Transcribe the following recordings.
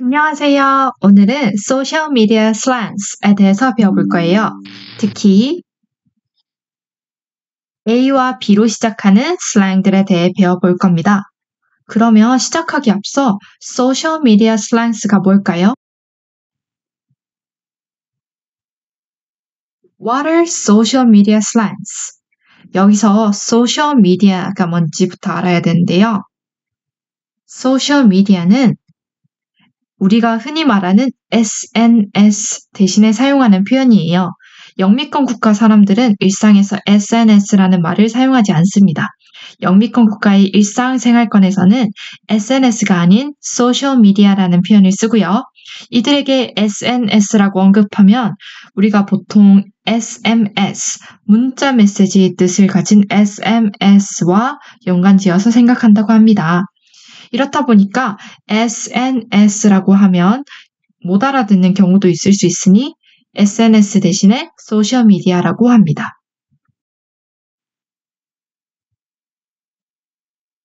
안녕하세요. 오늘은 소셜 미디어 slangs에 대해서 배워볼 거예요. 특히 A와 B로 시작하는 슬랭들에 대해 배워볼 겁니다. 그러면 시작하기 앞서 소셜 미디어 slangs가 뭘까요? What are social media slangs? 여기서 소셜 미디어가 뭔지부터 알아야 되는데요. 소셜 미디어는 우리가 흔히 말하는 SNS 대신에 사용하는 표현이에요. 영미권 국가 사람들은 일상에서 SNS라는 말을 사용하지 않습니다. 영미권 국가의 일상생활권에서는 SNS가 아닌 소셜미디어라는 표현을 쓰고요. 이들에게 SNS라고 언급하면 우리가 보통 SMS, 문자 메시지의 뜻을 가진 SMS와 연관지어서 생각한다고 합니다. 이렇다 보니까 SNS라고 하면 못 알아듣는 경우도 있을 수 있으니 SNS 대신에 소셜미디어라고 합니다.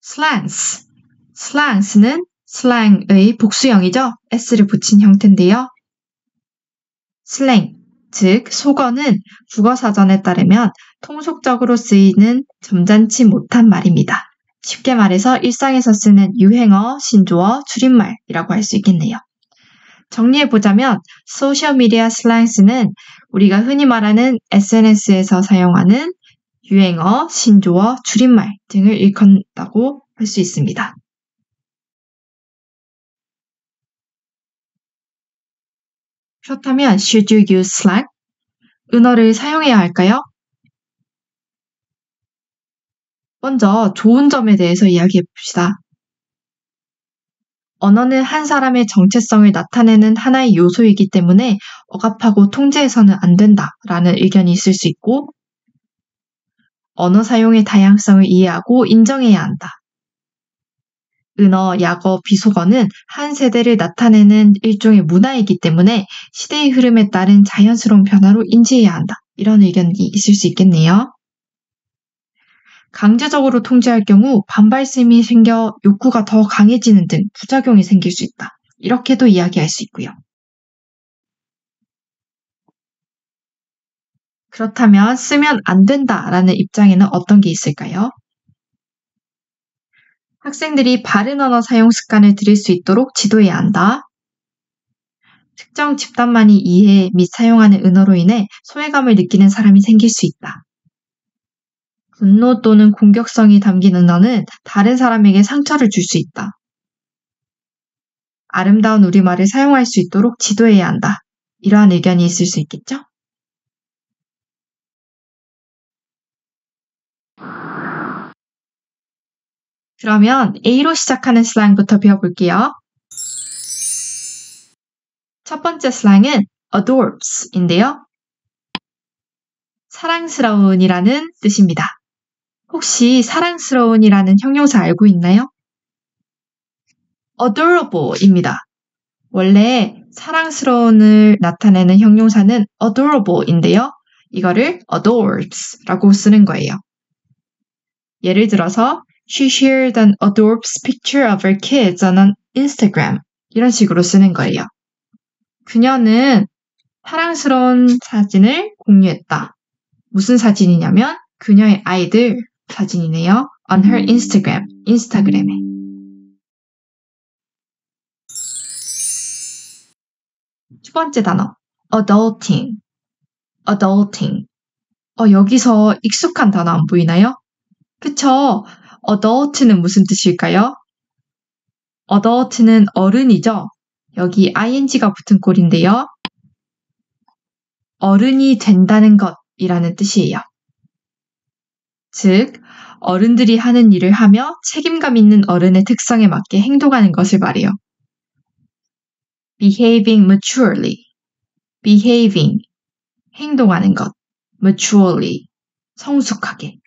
slangs. slangs는 슬랭의 복수형이죠. s를 붙인 형태인데요. 슬랭, 즉 속어는 국어사전에 따르면 통속적으로 쓰이는 점잖지 못한 말입니다. 쉽게 말해서 일상에서 쓰는 유행어, 신조어, 줄임말이라고 할 수 있겠네요. 정리해보자면 소셜미디어 슬랭스는 우리가 흔히 말하는 SNS에서 사용하는 유행어, 신조어, 줄임말 등을 일컫는다고 할 수 있습니다. 그렇다면 should you use slang? 은어를 사용해야 할까요? 먼저 좋은 점에 대해서 이야기해 봅시다. 언어는 한 사람의 정체성을 나타내는 하나의 요소이기 때문에 억압하고 통제해서는 안 된다 라는 의견이 있을 수 있고, 언어 사용의 다양성을 이해하고 인정해야 한다. 은어, 약어, 비속어는 한 세대를 나타내는 일종의 문화이기 때문에 시대의 흐름에 따른 자연스러운 변화로 인지해야 한다. 이런 의견이 있을 수 있겠네요. 강제적으로 통제할 경우 반발심이 생겨 욕구가 더 강해지는 등 부작용이 생길 수 있다. 이렇게도 이야기할 수 있고요. 그렇다면 쓰면 안 된다라는 입장에는 어떤 게 있을까요? 학생들이 바른 언어 사용 습관을 들일 수 있도록 지도해야 한다. 특정 집단만이 이해 및 사용하는 은어로 인해 소외감을 느끼는 사람이 생길 수 있다. 분노 또는 공격성이 담긴 은어는 다른 사람에게 상처를 줄 수 있다. 아름다운 우리말을 사용할 수 있도록 지도해야 한다. 이러한 의견이 있을 수 있겠죠? 그러면 A로 시작하는 슬랭부터 배워볼게요. 첫 번째 슬랭은 adorbs인데요. 사랑스러운이라는 뜻입니다. 혹시 사랑스러운이라는 형용사 알고 있나요? adorable입니다. 원래 사랑스러운을 나타내는 형용사는 adorable인데요. 이거를 adors라고 쓰는 거예요. 예를 들어서 She shared an adorable picture of her kids on an Instagram. 이런 식으로 쓰는 거예요. 그녀는 사랑스러운 사진을 공유했다. 무슨 사진이냐면 그녀의 아이들 사진이네요. on her Instagram, 인스타그램에. 두 번째 단어, adulting, adulting. 어, 여기서 익숙한 단어 안 보이나요? 그쵸? adult는 무슨 뜻일까요? adult는 어른이죠? 여기 ing가 붙은 꼴인데요. 어른이 된다는 것이라는 뜻이에요. 즉, 어른들이 하는 일을 하며 책임감 있는 어른의 특성에 맞게 행동하는 것을 말해요. behaving maturely. behaving. 행동하는 것. maturely. 성숙하게.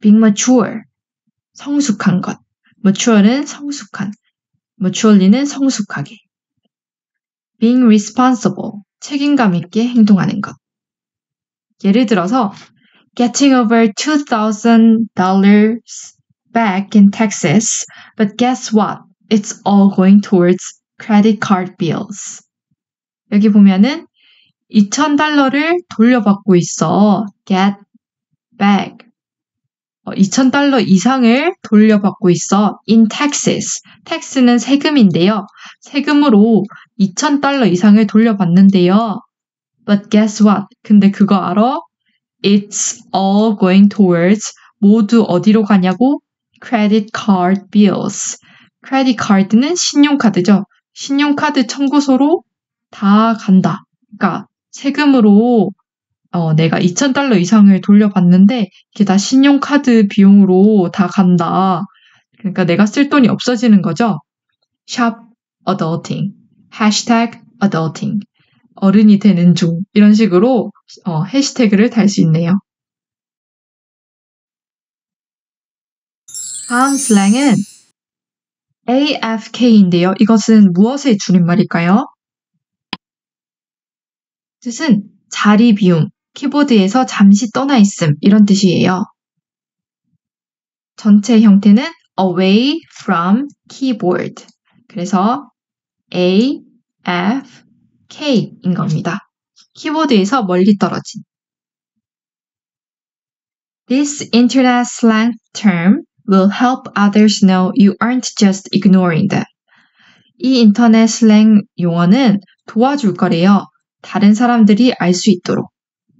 being mature. 성숙한 것. mature는 성숙한. maturely는 성숙하게. being responsible. 책임감 있게 행동하는 것. 예를 들어서 getting over $2,000 back in taxes, but guess what? It's all going towards credit card bills. 여기 보면은 2,000달러를 돌려받고 있어. get back. 2,000달러 어, 이상을 돌려받고 있어. in taxes. tax는 세금인데요. 세금으로 2,000달러 이상을 돌려받는데요. But guess what? 근데 그거 알아? It's all going towards 모두 어디로 가냐고? credit card bills. credit card는 신용카드죠. 신용카드 청구소로 다 간다. 그러니까 세금으로 어, 내가 2,000달러 이상을 돌려받는데 이게 다 신용카드 비용으로 다 간다. 그러니까 내가 쓸 돈이 없어지는 거죠. shop adulting, hashtag adulting, 어른이 되는 중 이런 식으로 어, 해시태그를 달 수 있네요. 다음 슬랭은 AFK인데요. 이것은 무엇의 줄임말일까요? 뜻은 자리 비움, 키보드에서 잠시 떠나 있음 이런 뜻이에요. 전체 형태는 away from keyboard. 그래서 A, F, K인 겁니다. 키보드에서 멀리 떨어진. This internet slang term will help others know you aren't just ignoring them. 이 인터넷 슬랭 용어는 도와줄 거래요. 다른 사람들이 알 수 있도록.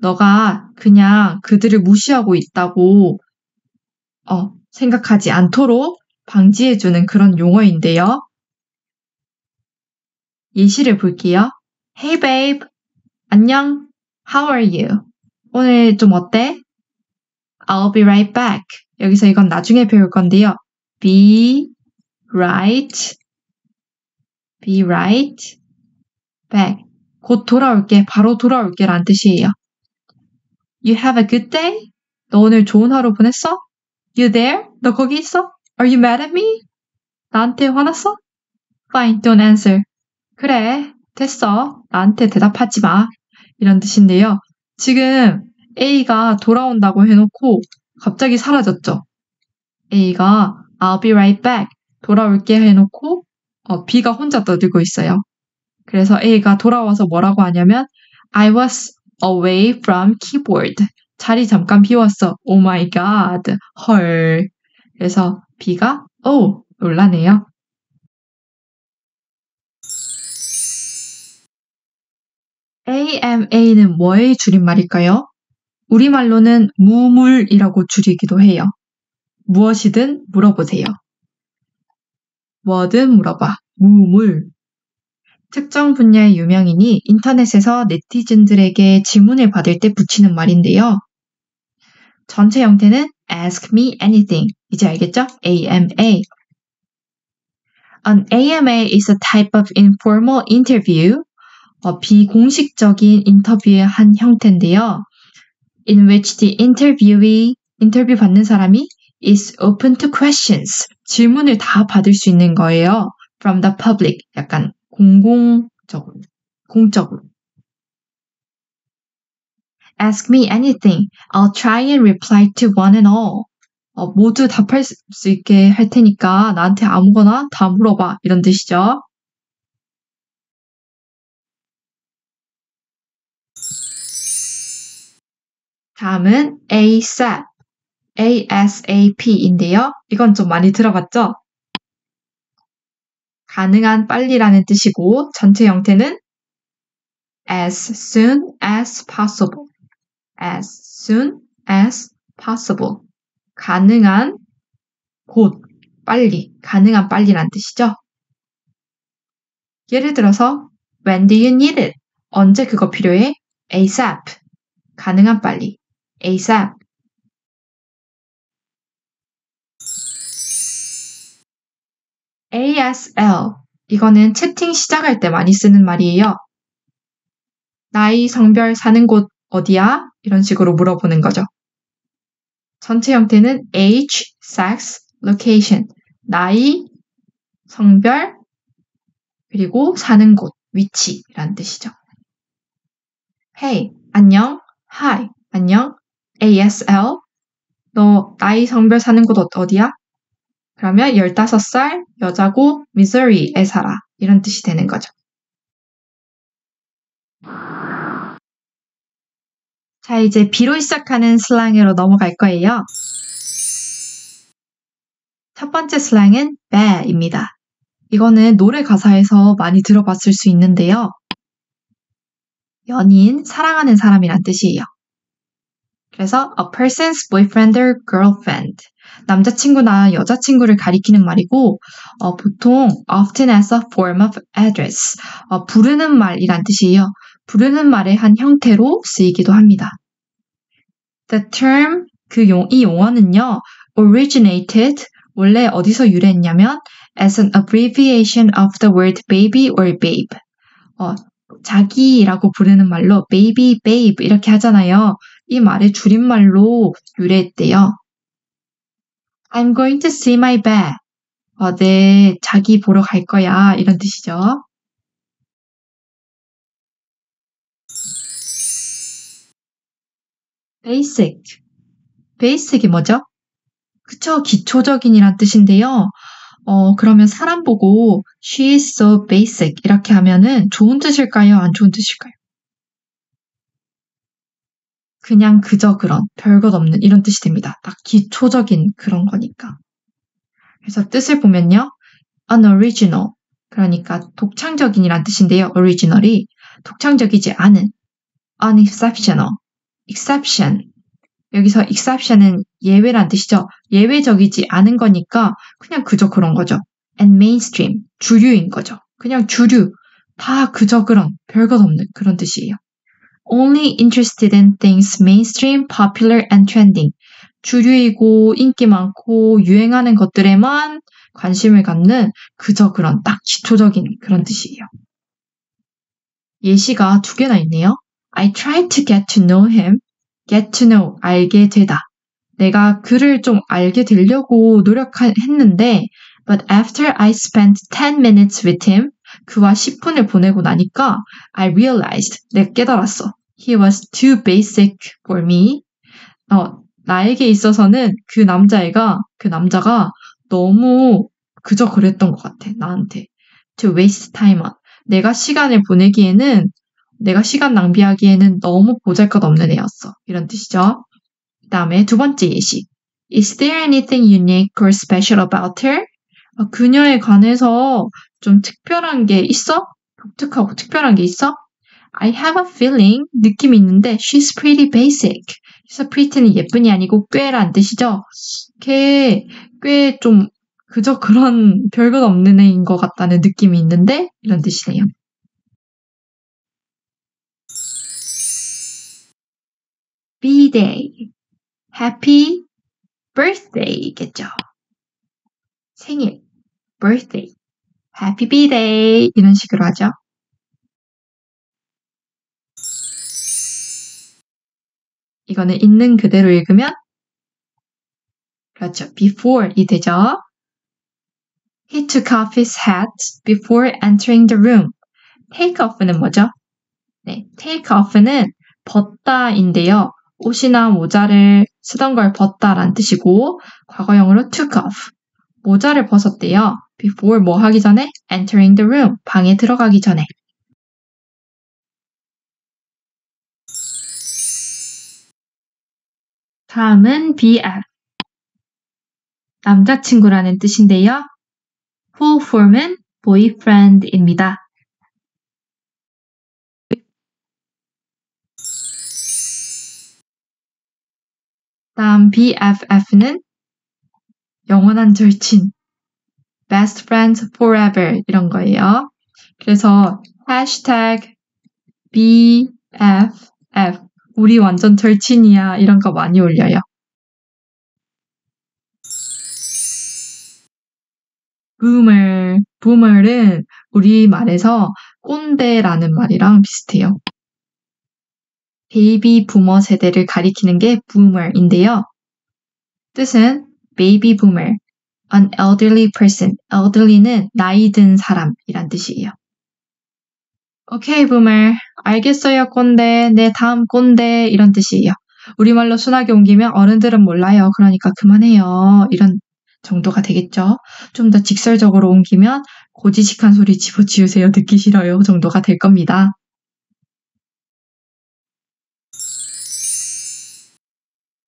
너가 그냥 그들을 무시하고 있다고 어, 생각하지 않도록 방지해주는 그런 용어인데요. 예시를 볼게요. Hey babe. 안녕. How are you? 오늘 좀 어때? I'll be right back. 여기서 이건 나중에 배울 건데요. Be right. Be right. back. 곧 돌아올게. 바로 돌아올게. 란 뜻이에요. You have a good day? 너 오늘 좋은 하루 보냈어? You there? 너 거기 있어? Are you mad at me? 나한테 화났어? Fine, don't answer. 그래, 됐어. 나한테 대답하지 마. 이런 뜻인데요. 지금 A가 돌아온다고 해놓고 갑자기 사라졌죠. A가 I'll be right back. 돌아올게 해놓고 어, B가 혼자 떠들고 있어요. 그래서 A가 돌아와서 뭐라고 하냐면 I was away from keyboard. 자리 잠깐 비웠어. Oh my god. 헐. 그래서 B가 oh 놀라네요. AMA는 뭐의 줄임말일까요? 우리말로는 무물이라고 줄이기도 해요. 무엇이든 물어보세요. 뭐든 물어봐. 무물. 특정 분야의 유명인이 인터넷에서 네티즌들에게 질문을 받을 때 붙이는 말인데요. 전체 형태는 ask me anything. 이제 알겠죠? AMA. An AMA is a type of informal interview. 어, 비공식적인 인터뷰의 한 형태인데요. In which the interviewee, 인터뷰 받는 사람이 is open to questions. 질문을 다 받을 수 있는 거예요. From the public. 약간 공공적으로, 공적으로. Ask me anything. I'll try and reply to one and all. 어, 모두 답할 수 있게 할 테니까 나한테 아무거나 다 물어봐. 이런 뜻이죠. 다음은 ASAP, ASAP인데요. 이건 좀 많이 들어봤죠? 가능한 빨리라는 뜻이고 전체 형태는 as soon as possible. as soon as possible. 가능한 곧 빨리, 가능한 빨리란 뜻이죠. 예를 들어서 when do you need it? 언제 그거 필요해? ASAP. 가능한 빨리. ASAP. ASL. 이거는 채팅 시작할 때 많이 쓰는 말이에요. 나이, 성별, 사는 곳 어디야? 이런 식으로 물어보는 거죠. 전체 형태는 age, sex, location. 나이, 성별, 그리고 사는 곳, 위치라는 뜻이죠. Hey, 안녕. Hi, 안녕. ASL. 너 나이, 성별, 사는 곳 어디야? 그러면 15살 여자고 Missouri에 살아. 이런 뜻이 되는 거죠. 자, 이제 B로 시작하는 슬랑으로 넘어갈 거예요. 첫 번째 슬랑은 be입니다. 이거는 노래 가사에서 많이 들어봤을 수 있는데요. 연인, 사랑하는 사람이란 뜻이에요. 그래서 a person's boyfriend or girlfriend. 남자친구나 여자친구를 가리키는 말이고 어, 보통 often as a form of address. 어, 부르는 말이란 뜻이에요. 부르는 말의 한 형태로 쓰이기도 합니다. The term 그 용, 이 용어는요. originated 원래 어디서 유래했냐면 as an abbreviation of the word baby or babe. 어, 자기라고 부르는 말로 baby, babe 이렇게 하잖아요. 이 말의 줄임말로 유래했대요. I'm going to see my bear. 어, 네, 자기 보러 갈 거야. 이런 뜻이죠. basic. basic이 뭐죠? 그쵸, 기초적인이란 뜻인데요. 어, 그러면 사람 보고 she is so basic 이렇게 하면은 좋은 뜻일까요? 안 좋은 뜻일까요? 그냥 그저 그런 별것 없는 이런 뜻이 됩니다. 딱 기초적인 그런 거니까. 그래서 뜻을 보면요. unoriginal 그러니까 독창적인이란 뜻인데요. original이 독창적이지 않은 unexceptional exception 여기서 exception은 예외란 뜻이죠. 예외적이지 않은 거니까 그냥 그저 그런 거죠. and mainstream, 주류인 거죠. 그냥 주류, 다 그저 그런, 별것 없는 그런 뜻이에요. Only interested in things mainstream, popular and trending. 주류이고 인기 많고 유행하는 것들에만 관심을 갖는 그저 그런 딱 기초적인 그런 뜻이에요. 예시가 두 개나 있네요. I tried to get to know him, get to know, 알게 되다. 내가 그를 좀 알게 되려고 노력했는데, but after I spent 10 minutes with him, 그와 10분을 보내고 나니까 I realized, 내가 깨달았어. He was too basic for me. 어, 나에게 있어서는 그 남자애가, 그 남자가 너무 그저 그랬던 것 같아, 나한테. To waste time on. 내가 시간을 보내기에는 내가 시간 낭비하기에는 너무 보잘 것 없는 애였어. 이런 뜻이죠. 그 다음에 두 번째 예시. Is there anything unique or special about her? 어, 그녀에 관해서 좀 특별한 게 있어? 독특하고 특별한 게 있어? I have a feeling, 느낌이 있는데 she's pretty basic. 그래서 pretty는 예쁜이 아니고 꽤란 뜻이죠. 걔 꽤 좀 그저 그런 별것 없는 애인 것 같다는 느낌이 있는데 이런 뜻이네요. B-day, happy birthday겠죠. 생일, birthday, happy B-day 이런 식으로 하죠. 이거는 있는 그대로 읽으면 그렇죠. before이 되죠. He took off his hat before entering the room. take off는 뭐죠? 네, take off는 벗다인데요. 옷이나 모자를 쓰던 걸 벗다란 뜻이고 과거형으로 took off. 모자를 벗었대요. Before 뭐 하기 전에 entering the room. 방에 들어가기 전에. 다음은 BF. 남자친구라는 뜻인데요. full form은 boyfriend입니다. 다음 BFF는 영원한 절친, best friends forever 이런 거예요. 그래서 hashtag BFF 우리 완전 절친이야 이런 거 많이 올려요. boomer, boomer은 우리 말에서 꼰대라는 말이랑 비슷해요. 베이비 부머 세대를 가리키는 게 boomer인데요. 뜻은 baby boomer, an elderly person. elderly는 나이 든 사람이란 뜻이에요. Okay, boomer. 알겠어요, 꼰대. 네 다음 꼰대. 이런 뜻이에요. 우리말로 순하게 옮기면 어른들은 몰라요. 그러니까 그만해요. 이런 정도가 되겠죠. 좀 더 직설적으로 옮기면 고지식한 소리 집어치우세요. 듣기 싫어요. 정도가 될 겁니다.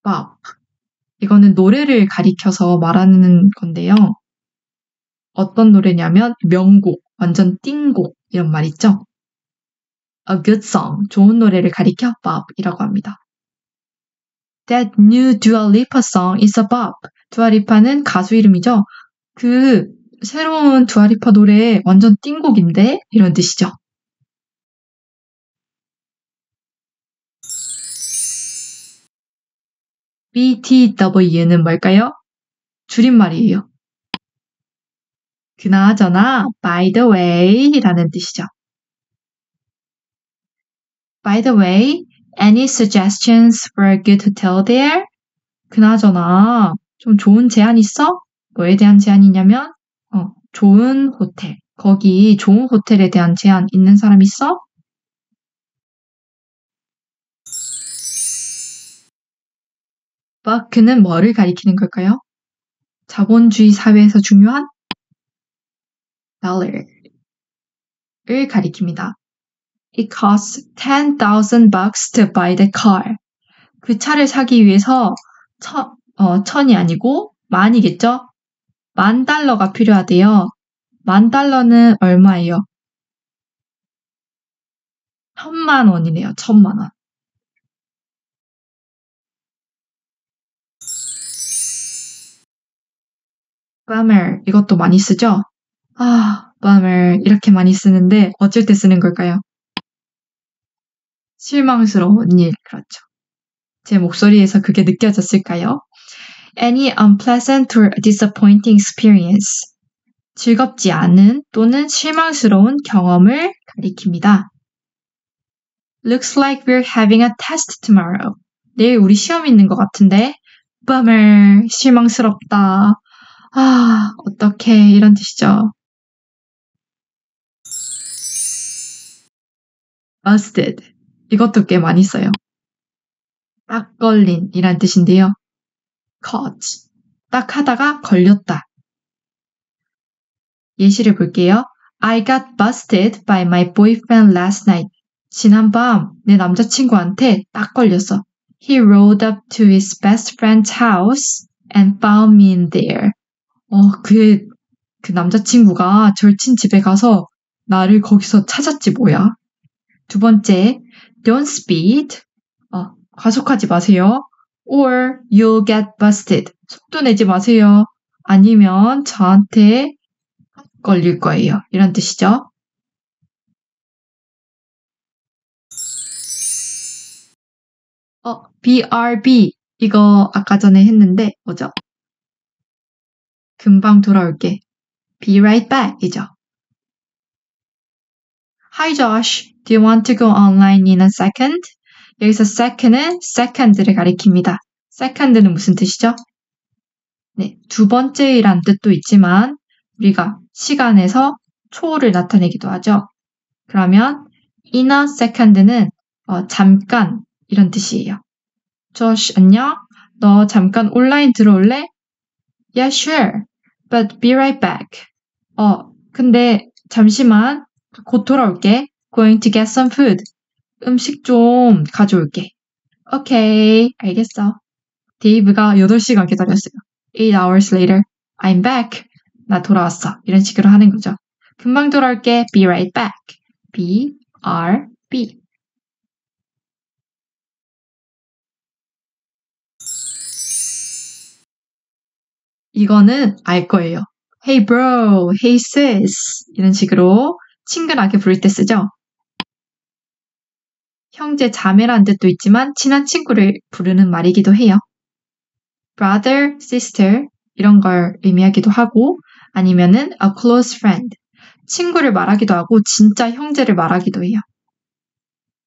밥. 이거는 노래를 가리켜서 말하는 건데요. 어떤 노래냐면 명곡, 완전 띵곡 이런 말 있죠. A good song, 좋은 노래를 가리켜 bop이라고 합니다. That new Dua Lipa song is a bop. 두아리파는 가수 이름이죠. 그 새로운 두아리파 노래 완전 띵곡인데 이런 뜻이죠. BTW는 뭘까요? 줄임말이에요. 그나저나 by the way 라는 뜻이죠. By the way, any suggestions for a good hotel there? 그나저나 좀 좋은 제안 있어? 뭐에 대한 제안이냐면 어, 좋은 호텔. 거기 좋은 호텔에 대한 제안 있는 사람 있어? 버크는 뭐를 가리키는 걸까요? 자본주의 사회에서 중요한 dollar을 가리킵니다. It costs 10,000 bucks to buy the car. 그 차를 사기 위해서 천, 어, 천이 아니고 만이겠죠? 만 달러가 필요하대요. 만 달러는 얼마예요? 천만 원이네요. 천만 원. Bummer 이것도 많이 쓰죠? 아, bummer 이렇게 많이 쓰는데 어쩔 때 쓰는 걸까요? 실망스러운 일, 그렇죠. 제 목소리에서 그게 느껴졌을까요? Any unpleasant or disappointing experience. 즐겁지 않은 또는 실망스러운 경험을 가리킵니다. Looks like we're having a test tomorrow. 내일 우리 시험 있는 것 같은데. bummer, 실망스럽다. 아, 어떡해. 이런 뜻이죠. busted. 이것도 꽤 많이 써요. 딱 걸린 이란 뜻인데요. caught. 딱 하다가 걸렸다. 예시를 볼게요. I got busted by my boyfriend last night. 지난밤 내 남자친구한테 딱 걸렸어. He rode up to his best friend's house and found me in there. 어, 그, 그 남자친구가 절친 집에 가서 나를 거기서 찾았지 뭐야. 두 번째, don't speed. 어, 과속하지 마세요. or you'll get busted. 속도 내지 마세요. 아니면 저한테 걸릴 거예요. 이런 뜻이죠. 어, BRB. 이거 아까 전에 했는데, 뭐죠? 금방 돌아올게. Be right back 이죠. Hi Josh, do you want to go online in a second? 여기서 second은 second를 가리킵니다. second는 무슨 뜻이죠? 네, 두 번째이란 뜻도 있지만 우리가 시간에서 초를 나타내기도 하죠. 그러면 in a second는 어, 잠깐 이런 뜻이에요. 조시 안녕. 너 잠깐 온라인 들어올래? Yeah, sure. But be right back. 어, 근데 잠시만 곧 돌아올게. Going to get some food. 음식 좀 가져올게. 오케이, 알겠어. 데이브가 8시간 기다렸어요. 8 hours later, I'm back. 나 돌아왔어. 이런 식으로 하는 거죠. 금방 돌아올게. Be right back. B, R, B. 이거는 알 거예요. Hey bro, hey sis. 이런 식으로 친근하게 부를 때 쓰죠. 형제 자매란 뜻도 있지만 친한 친구를 부르는 말이기도 해요. brother, sister 이런 걸 의미하기도 하고 아니면은 a close friend 친구를 말하기도 하고 진짜 형제를 말하기도 해요.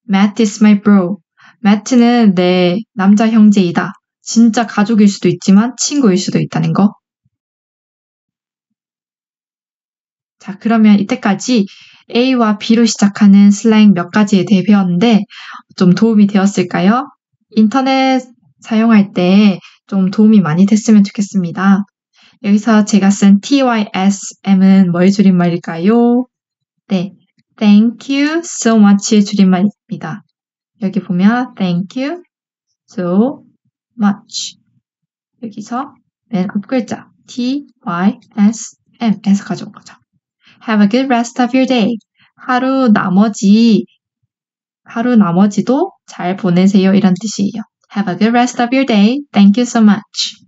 Matt is my bro. Matt는 내 남자 형제이다. 진짜 가족일 수도 있지만 친구일 수도 있다는 거. 자, 그러면 이때까지 A와 B로 시작하는 슬랭 몇 가지에 대해 배웠는데 좀 도움이 되었을까요? 인터넷 사용할 때 좀 도움이 많이 됐으면 좋겠습니다. 여기서 제가 쓴 TYSM은 뭐의 줄임말일까요? 네, Thank you so much의 줄임말입니다. 여기 보면 Thank you so much 여기서 맨 앞글자 T-Y-S-M에서 가져온 거죠. Have a good rest of your day. 하루 나머지 하루 나머지도 잘 보내세요 이런 뜻이에요. Have a good rest of your day. Thank you so much.